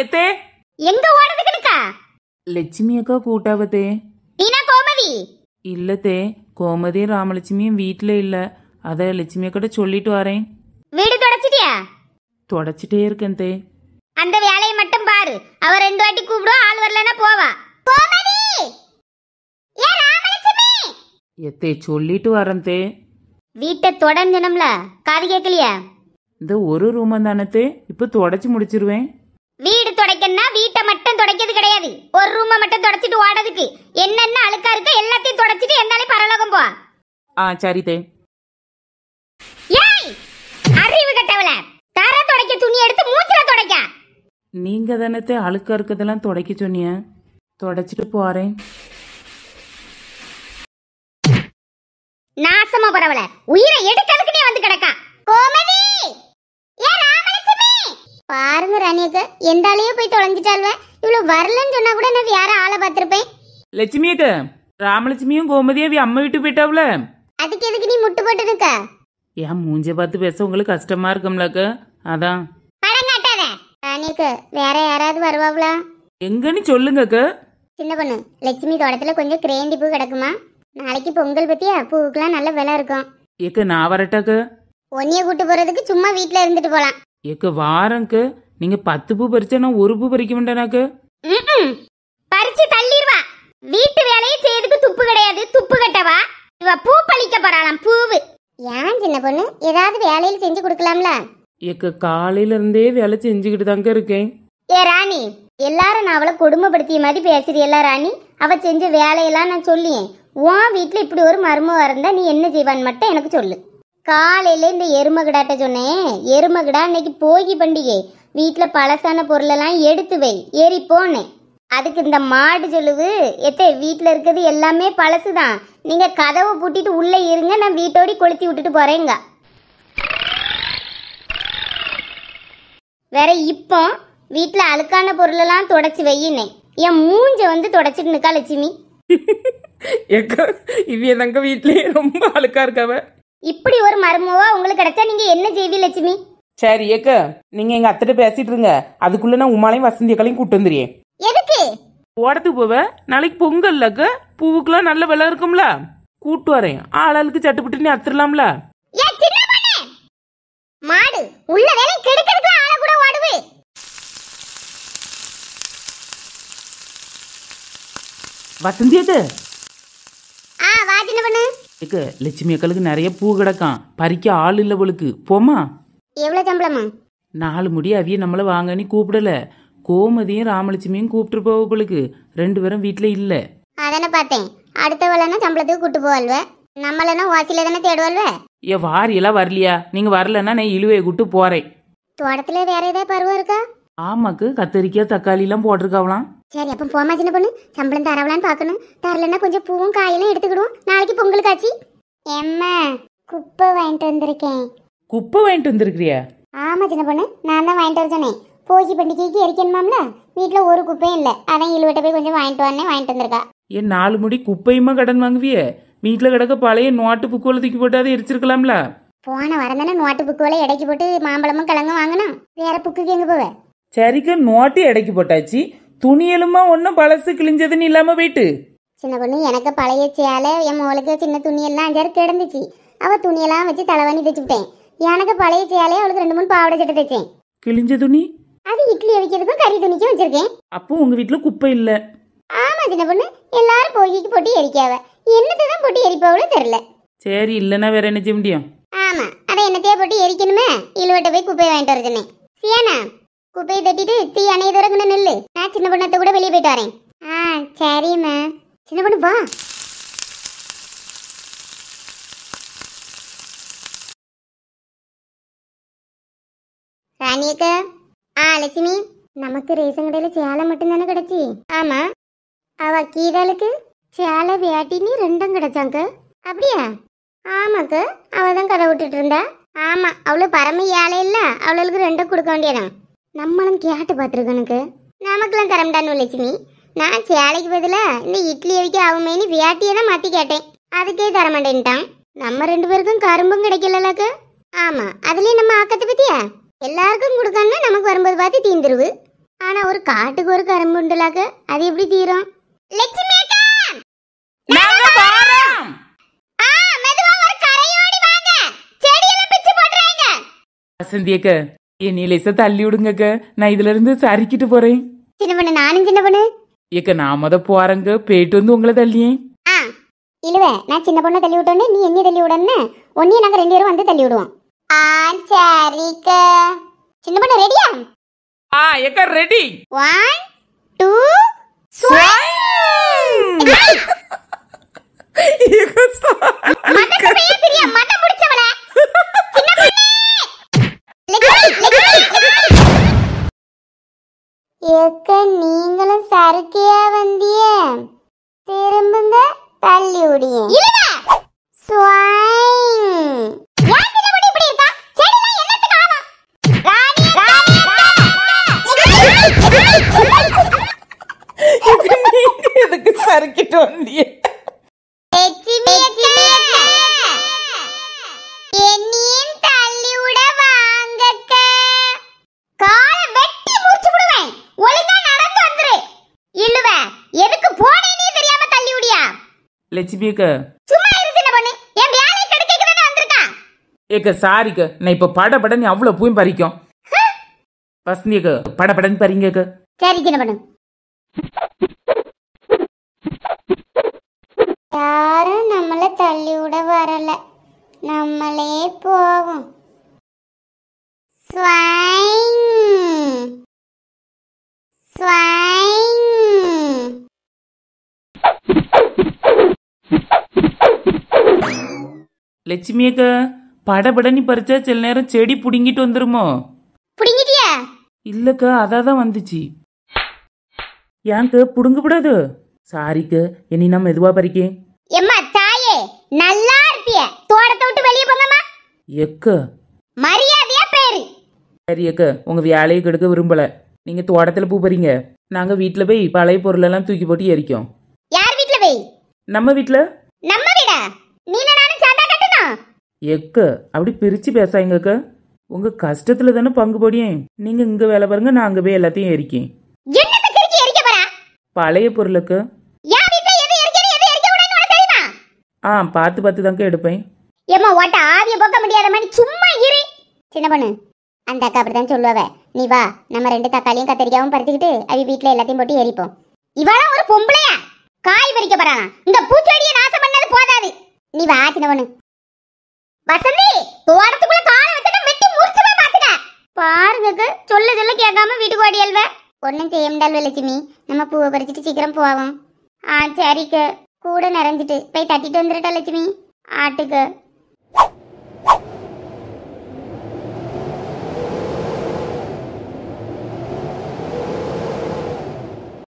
எத்தே எங்க ஓடுறதுக்குனுக்கா லட்சுமி அக்கா கூட்டாவத்தே. நீனா கோமதி? இல்லத்தே கோமதியும் ராமலட்சுமியும் வீட்டில் இல்லை. அதை லட்சுமி அக்கிட்ட சொல்லிட்டு வரேன். வீடு தொடச்சிட்டியா? தொடச்சிட்டே இருக்கேன் தே. அந்த வேலையை மட்டும் பாரு. அவ ரெண்டு வாட்டி கூப்பிடுவா ஆள் வரலன்னா போவா. கோமதி! ஏ ராமலட்சுமி! எத்தே சொல்லிட்டு வரேன் தே. வீட்டை தொடஞ்சனம்ல காது கேட்கலையா? இந்த ஒரு ரூம் தானத்தே இப்போ தொடச்சி முடிச்சிருவேன். வீடு துடைக்கணும்னா வீட்டை மட்டும் துடைக்கிறது கிடையாது. ஒரு ரூமை மட்டும் தொடச்சிட்டு ஓடுறதுக்கு என்னென்ன அழுக்கா இருக்கோ எல்லாத்தையும் தொடச்சிட்டு எந்தாலும் பரலோகம் போ ஆ சரி தே ஏய்! அறிவு கட்டவள தர துடைக்க துணி எடுத்து மூச்சில துடைக்க. நீங்க தானத்தே அழுக்கா இருக்கதெல்லாம் துடைக்க சொன்னீங்க தொடச்சிட்டு போறேன் நாசமா பரவல உயிரை எடுக்கிறதுக்குனே வந்து கிடக்கா கோமதி ஏ ராமலட்சுமி பாருங்க ராணியக்க எந்த ஆளையும் போய் தொலைஞ்சிட்டாள்வ. இவ்வளவு வரலன்னு சொன்னா கூட நான் வேற ஆளை பார்த்திருப்பேன். லட்சுமி அக்கா ராமலட்சுமியும் கோமதியும் அம்மா வீட்டு போயிட்டாவுல அதுக்கு எதுக்கு நீ முட்டு போட்டு நிக்க ஏன் மூஞ்ச பார்த்து பேச உங்களுக்கு கஷ்டமா இருக்கும்லக்க அதான். படம் காட்டாத ராணியக்க வேற யாராவது வருவாங்களா எங்கன்னு சொல்லுங்கக்க சின்ன பொண்ணு லட்சுமி தோட்டத்துல கொஞ்சம் கிரேந்தி பூ கிடக்குமா? நாளைக்கு பொங்கல் பத்தியா? பூவுக்குலாம் நல்ல விலை இருக்கும். ஏக்க நான் வரட்டாக்க ஒன்னிய கூட்டு போறதுக்கு சும்மா வீட்ல இருந்துட்டு போலாம். ஏக்க வாரங்க நீங்க பத்து பூ பறிச்சா நான் ஒரு பூ பறிக்க மாட்டேனாக்க? ம்ம். பறிச்சு தள்ளிடுவா. வீட்டு வேலையை செய்யறதுக்கு துப்பு கிடையாது. துப்பு கட்டவா. இவ பூ பழிக்க போறாளாம் பூவு. ஏன் சின்ன பொண்ணு? ஏதாவது வேலையில செஞ்சு கொடுக்கலாம்ல? ஏக்க காலையில இருந்தே வேலை செஞ்சுக்கிட்டு தாங்க இருக்கேன். ஏ ராணி எல்லாரும் நான் அவளை கொடுமைப்படுத்திய மாதிரி பேசுறியல்ல ராணி? அவ செஞ்ச வேலையெல்லாம் நான் சொல்லியேன். உன் வீட்டுல இப்படி ஒரு மருமவ இருந்தா நீ என்ன செய்வான்னு மட்டும் எனக்கு சொல்லு. காலையில இந்த எருமகிடாட்ட சொன்னேன். எருமகிடா இன்னைக்கு போகி பண்டிகை. வீட்டுல பழசான பொருளெல்லாம் எடுத்து வை. ஏறி போனேன் அதுக்கு இந்த மாடு சொல்லுவு எத்தே வீட்டில் இருக்கிறது எல்லாமே பழசுதான். நீங்க கதவை பூட்டிட்டு உள்ள இருங்க நான் வீட்டோடி கொளுத்தி விட்டுட்டு போறேங்க. வேற இப்போ வீட்டில் அழுக்கான பொருளெல்லாம் தொடச்சி வையினேன் என் மூஞ்ச வந்து தொடச்சிட்டு நிக்கா லட்சுமி. ஏக்க இவ தங்க வீட்லயே ரொம்ப அழுக்கா இருக்காவ இப்படி ஒரு மருமவா உங்களுக்கு கிடைச்சா நீங்க என்ன செய்வி லட்சுமி? சரி ஏக்க நீங்க எங்க அத்திட்ட பேசிட்டு இருங்க. அதுக்குள்ள நான் உமாலையும் வசந்தி அக்களையும் கூட்டு வந்துடுறேன். எதுக்கு? ஓடத்துக்கு போவ? நாளைக்கு பொங்கல்லக்க? பூவுக்குலாம் நல்ல விலை இருக்கும்ல? கூட்டு வரேன். ஆளாளுக்கு சட்டுப்பட்டு நீ பொண்ணு! மாடு உள்ள வேலை கெடுக்கிறதுக்கு ஆள கூட ஓடுவு வசந்தி அக்க ஆ வா சின்ன பொண்ணு. லட்சுமி அக்களுக்கு நிறைய பூ கிடக்கான் பறிக்க ஆள் இல்லை அவளுக்கு போமா எவ்வளவு சம்பளமா? நாலு முடி அவிய நம்மள வாங்கன்னு கூப்பிடல. கோமதியும் ராமலட்சுமியும் கூப்பிட்டு போவங்களுக்கு ரெண்டு பேரும் வீட்டில் இல்லை. அதானே பார்த்தேன். அடுத்த வேலைன்னா சம்பளத்துக்கு கூட்டு போவாள்வ நம்மளனா வாசியில தானே தேடுவாள்வ ஏ வாரியெல்லாம் வரலையா? நீங்க வரலன்னா நான் இழுவையை கூட்டு போறேன். தோட்டத்துல வேற ஏதாவது பருவம் இருக்கா? ஆமாக்கு கத்தரிக்காய் தக்காளி எல்லாம் போட்டிருக்காவலாம் சரி அப்ப போமா சின்ன பொண்ணு. சம்பளம் தரவலான்னு பார்க்கணும். தரலன்னா கொஞ்சம் பூவும் காயெல்லாம் எடுத்துக்கிடுவோம். நாளைக்கு பொங்கலுக்கு ஆச்சு எம்மா குப்பை வாங்கிட்டு வந்திருக்கேன். குப்பை வாங்கிட்டு வந்திருக்கிறியா? ஆமா சின்ன பொண்ணு நான் தான் வாங்கிட்டு வர சொன்னேன். போகி பண்டிகைக்கு எரிக்கணுமாம்ல? வீட்டில் ஒரு குப்பையும் இல்லை. அதான் இழுவட்ட போய் கொஞ்சம் வாங்கிட்டு வரனே வாங்கிட்டு வந்திருக்கா. ஏன் நாலு முடி குப்பையுமா கடன் வாங்குவிய? வீட்டில் கிடக்க பழைய நோட்டு புக்குவல தூக்கி போட்டாது எரிச்சிருக்கலாம்ல. போன வாரம் தானே நோட்டு புக்கு விலை எடைக்கு போட்டு மாம்பழமும் கிழங்கும் வாங்கினோம். வேற புக்குக்கு எங்க போவ? சரிக்கு நோட்டு எடைக்கு போட்டாச்சு. துணியலுமா ஒன்றும் பழசு கிழிஞ்சதுன்னு இல்லாம போயிட்டு. சின்ன பொண்ணு எனக்கு பழைய சேலை என் மோளுக்கு சின்ன துணியெல்லாம் அஞ்சாறு கிடந்துச்சு. அவ துணியெல்லாம் வச்சு தலைவாணி தைச்சுட்டேன் எனக்கு பழைய சேலையை அவளுக்கு ரெண்டு மூணு பாவாடை சட்டை தைச்சேன். கிழிஞ்ச துணி? அது இட்லி அவிக்கிறதுக்கும் கறி துணிக்கும் வச்சிருக்கேன். அப்போ உங்க வீட்டில் குப்பை இல்லை. ஆமா சின்ன பொண்ணு. எல்லாரும் போகிக்கு போட்டு எரிக்காவ. என்னத்தை தான் போட்டு எரிப்பாவளோ தெரியல. சரி இல்லைன்னா வேற என்ன செய்ய முடியும்? ஆமா அதை என்னத்தையே போட்டு எரிக்கணுமே. இழுவட்ட போய் குப்பையை வாங்கிட்டு வர சொன்னேன். சியானா குப்பையை தட்டிட்டு தீ அணைய துறக்கணும் நெல்லு. நான் சின்ன பொண்ணத்தை கூட வெளியே போயிட்டு வரேன். ஆ சரிம்மா. சின்ன பொண்ணு வா. ஆ லட்சுமி. நமக்கு ரேஷன் கடையில் சேலை மட்டும்தானே கிடச்சி? ஆமா. அவ கீதாளுக்கு சேலை வேட்டின்னு ரெண்டும் கிடைச்சாங்க. அப்படியா? ஆமாக்கு. அவ தான் கதை விட்டுட்டு இருந்தா ஆமா அவளு பரம ஏழை இல்ல. அவளுக்கு ரெண்டும் கொடுக்க வேண்டியதான் நம்மளும் கேட்டு பார்த்துருக்கனுக்கு நமக்கெல்லாம் தரம்டான்னு லட்சுமி. நான் சேலைக்கு பதிலா இந்த இட்லி அவிக்க அவமேனு வேட்டியை தான் மாத்தி கேட்டேன். அதுக்கே தரமாட்டேன்ட்டான் நம்ம ரெண்டு பேருக்கும் கரும்பும் கிடைக்கலக்கு ஆமா அதுலயும் நம்ம ஆக்கத்தை பத்தியா? எல்லாருக்கும் கொடுக்காம நமக்கு வரும்போது பார்த்து தீந்துருவு. ஆனா ஒரு காட்டுக்கு ஒரு கரும்பு உண்டுலாக்க அது எப்படி தீரும்? லட்சுமி அக்கா! நாங்க வாரோம்! ஆ மெதுவா ஒரு கரையோடி வாங்க! செடியெல்லாம் பிச்சு போட்டுறாங்க வசந்தி அக்கா என்னை லேசா தள்ளி விடுங்கக்க நான் இதுல இருந்து சறுக்கிட்டு போறேன். சின்ன பொண்ணு நானும் சின்ன பொண்ணு. ஏக்க நான் முத போறேங்க போயிட்டு வந்து உங்களை தள்ளியேன். ஆ இழுவ நான் சின்ன பொண்ணை தள்ளி விட்டோன்னே நீ என்னைய தள்ளி விடன்னு ஒன்னையும் நாங்க ரெண்டு பேரும் வந்து தள்ளி விடுவோம். ஆ சரிக்கா சின்ன பொண்ணு ரெடியா ஆ ஏக்கா ரெடி ஒன் டூ மதக்கு பெய்ய தெரியா மதம் முடிச்சவள சின்ன பொண்ணே ஏக்க நீங்களும் சறுக்கியா வந்திய திரும்புங்க தள்ளி விடிய எதுக்கு சறுக்கிட்டு வந்தியே என்னையும் தள்ளி விட வாங்கக்க காலை வெட்டி முடிச்சு விடுவேன் ஒழுங்கா நடந்து வந்துரு இல்லுவ எதுக்கு போனேனே தெரியாம தள்ளி விடியா லட்சுமி அக்கா சும்மா இரு சின்ன பொண்ணு என் வேலையை கெடுக்க தானே வந்திருக்கா? ஏக்க சாரிக்க. நான் இப்ப பட படன்னு அவ்வளவு பூயும் பறிக்கும். வசந்தி அக்கா பட படன்னு பறிங்க அக்கா சரி சின்ன பொண்ணு. யாரும் நம்மள தள்ளி விட வரல. நம்மளே போவோம். லட்சுமி அக்கா பட படன்னு பறிச்சா சில நேரம் செடி புடுங்கிட்டு வந்துருமோ? புடிங்கிட்டியா? இல்லக்கா அதான் வந்துச்சு. ஏன்க்கு புடுங்க விடாது சாரிக்க இனி நான் மெதுவா பறிக்கேன் எம்மா தாயே நல்லா இருப்பிய. தோட்டத்தை விட்டு வெளியே போங்கம்மா. எக்க? மரியாதையா பேரு. சரி அக்க உங்க வேலையை கெடுக்க விரும்பல. நீங்க தோட்டத்துல பூ பறிங்க. நாங்க வீட்டுல போய் பழைய பொருளெல்லாம் தூக்கி போட்டு எரிக்கும். யார் வீட்ல போய்? நம்ம வீட்டுல நம்ம வீடா? கட்டணும் எக்க அப்படி பிரிச்சு பேசாங்க அக்கா உங்க கஷ்டத்துல தானே பங்கு போடியேன். நீங்க இங்க வேலை பாருங்க நான் அங்க போய் எல்லாத்தையும் எரிக்கேன். பழைய பொருளுக்கு ஆ பார்த்து பார்த்து தாங்க எடுப்பேன். ஏம்மா ஓட்ட ஆவிய போக்க முடியாத மாதிரி சும்மா இரு. சின்ன பொண்ணு அந்த அக்கா அப்படிதான் சொல்லுவ நீ வா நம்ம ரெண்டு தக்காளியும் கத்திரிக்காவும் பறிச்சுக்கிட்டு அவ வீட்ல எல்லாத்தையும் போட்டு எரிப்போம். இவளாம் ஒரு பொம்பளையா? காய் பறிக்க போறானா இந்த பூச்செடியை நாசம் பண்ணது போதாது. நீ வா சின்ன பொண்ணு. வசந்தி தோட்டத்துக்குள்ள காலை வச்சுட்டு வெட்டி முறிச்சுவே பாத்துக்க பாருங்க சொல்ல சொல்ல கேட்காம வீட்டுக்கு ஓடி அல்வ. ஒன்றும் செய்ய முடியாது லட்சுமி. நம்ம பூவை பறிச்சுட்டு சீக்கிரம் போவோம். ஆ சரிக்கு. கூட நிறைஞ்சிட்டு போய் தட்டிட்டு வந்துருட்டா லட்சுமி. ஆட்டுக்கு.